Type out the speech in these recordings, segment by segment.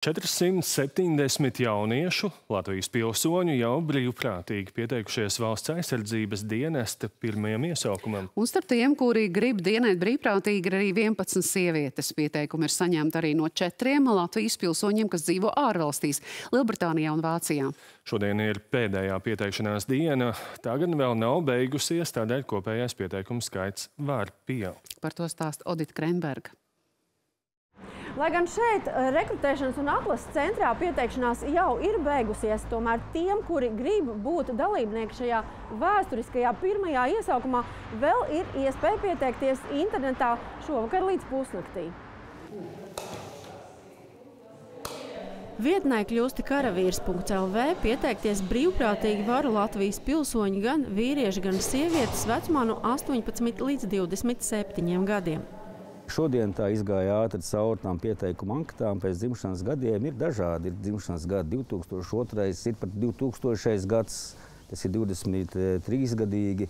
470 jauniešu Latvijas pilsoņu jau brīvprātīgi pieteikušies valsts aizsardzības dienesta pirmajam iesaukumam. Un starp tiem, kuri grib dienēt brīvprātīgi, ir arī 11 sievietes. Pieteikumi ir saņemti arī no četriem Latvijas pilsoņiem, kas dzīvo ārvalstīs – Lielbritānijā un Vācijā. Šodien ir pēdējā pieteikšanās diena. Tā gan vēl nav beigusies, tādēļ kopējais pieteikumu skaits var pieaugt. Par to stāsta Odita Krenberga. Lai gan šeit eh, rekrutēšanas un atlases centrā pieteikšanās jau ir beigusies, tomēr tiem, kuri grib būt dalībnieki šajā vēsturiskajā pirmajā iesaukumā, vēl ir iespēja pieteikties internetā šovakar līdz pusnaktī. Vietnē kļūsti karavīrs.lv pieteikties brīvprātīgi varu Latvijas pilsoņi gan vīrieši, gan sievietes vecumā no 18 līdz 27 gadiem. Šodien tā izgāja ātri cauri tām pieteikuma anketām pēc dzimšanas gadiem. Ir dažādi, ir dzimšanas gadi 2002, ir pat 2000 gads, tas ir 23 gadīgi.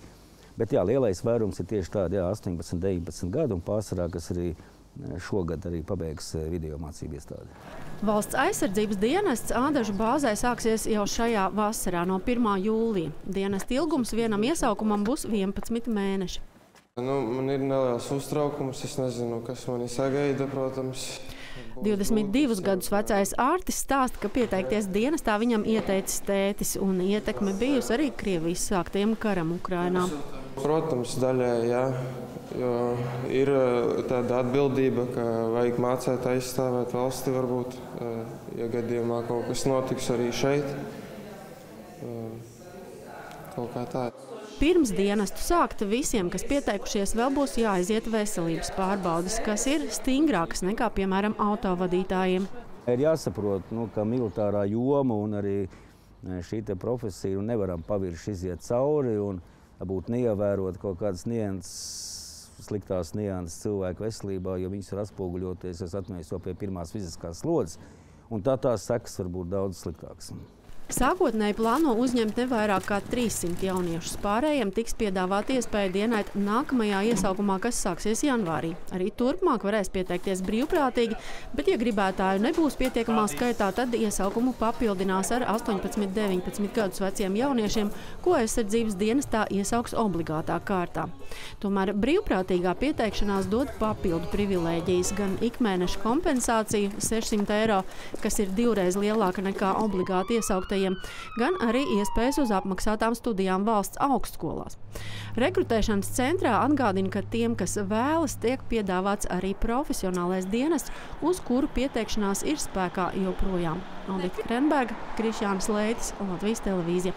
Bet jā, lielais vairums ir tieši tādi jā, 18, 19 gadi un pārsvarā, kas arī šogad arī pabeigs video mācību iestādi. Valsts aizsardzības dienests Ādažu bāzē sāksies jau šajā vasarā no 1. jūlija. Dienesta ilgums vienam iesaukumam būs 11 mēneši. Nu, man ir neliels uztraukums. Es nezinu, kas manī sagaida, protams. 22 gadus vecais Ārtis stāsta, ka pieteikties dienestā viņam ieteicis tētis, un ietekme bijusi arī Krievijas sāktajam karam Ukrainā. Protams, daļēji, jā. Jo ir eh, tāda atbildība, ka vajag mācīt aizstāvēt valsti, varbūt, eh, ja gadījumā kaut kas notiks arī šeit. Eh, kaut kā tā. Pirms dienestu sākt visiem, kas pieteikušies, vēl būs jāaiziet veselības pārbaudes, kas ir stingrākas nekā, piemēram, autovadītājiem. Ir jāsaprot, nu, ka militārā joma un arī e, šī profesija nu, nevaram pavirši iziet cauri un būt neievērot kaut kādas nianses sliktās nianses cilvēku veselībā, jo viņas var atspoguļoties, es to pie pirmās fiziskās slodzes, un tā tās sekas var būt daudz sliktākas. Sākotnēji plāno uzņemt ne vairāk kā 300 jauniešus. Pārējiem tiks piedāvāta iespēja dienēt nākamajā iesaukumā, kas sāksies janvārī. Arī turpmāk varēs pieteikties brīvprātīgi, bet, ja gribētāju nebūs pietiekamā skaitā, tad iesaukumu papildinās ar 18, 19 gadus veciem jauniešiem, ko aizsardzības dienestā iesauks obligātā kārtā. Tomēr brīvprātīgā pieteikšanās dod papildu privilēģijas, gan ikmēneša kompensāciju 600 eiro, kas ir divreiz lielāka nekā obligāti iesauktajiem skolotājiem, gan arī iespējas uz apmaksātām studijām valsts augstskolās. Rekrutēšanas centrā atgādina, ka tiem, kas vēlas, tiek piedāvāts arī profesionālais dienests, uz kuru pieteikšanās ir spēkā joprojām. Audita Krenberga, Krišjāns Leitis, Latvijas televīzija.